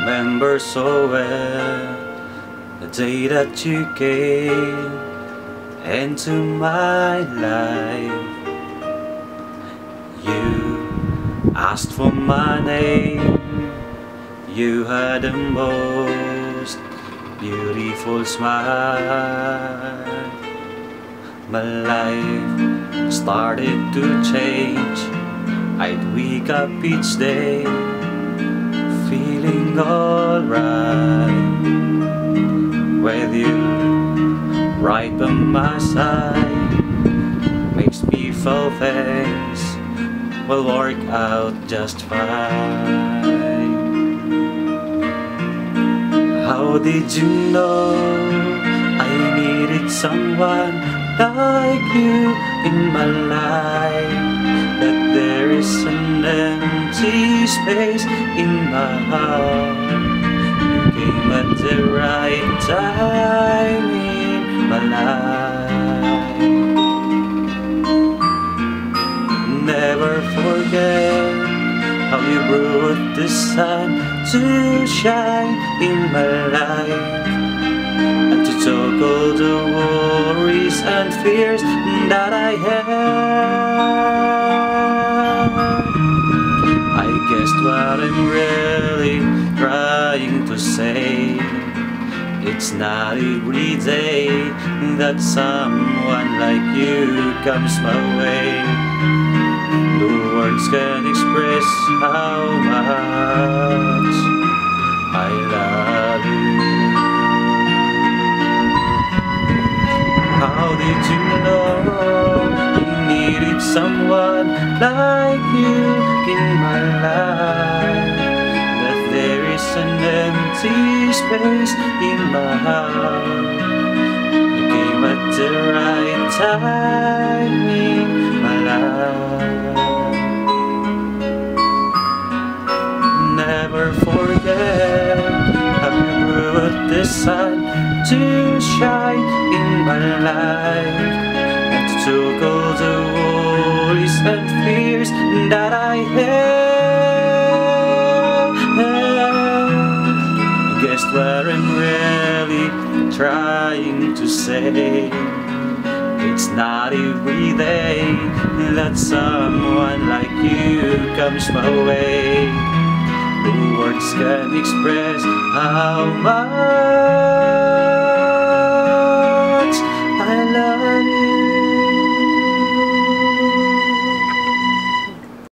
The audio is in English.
remember so well the day that you came into my life. You asked for my name, you had the most beautiful smile. My life started to change. I'd wake up each day alright. With you right by my side makes me feel things will work out just fine. How did you know I needed someone like you in my life? That there is an empty space in my heart. You came at the right time in my life. Never forget how you brought the sun to shine in my life. And to talk all the worries and fears that I had Guess what I'm really trying to say. It's not every day that someone like you comes my way. No words can express how much I love you. How did you know you needed someone like you in my life? That there is an empty space in my heart. You came at the right time in my life. Never forget how you brought the sun to shine in my life and took all the worries and fears that I had. Guess what I'm really trying to say? It's not every day that someone like you comes my way. No words can express how much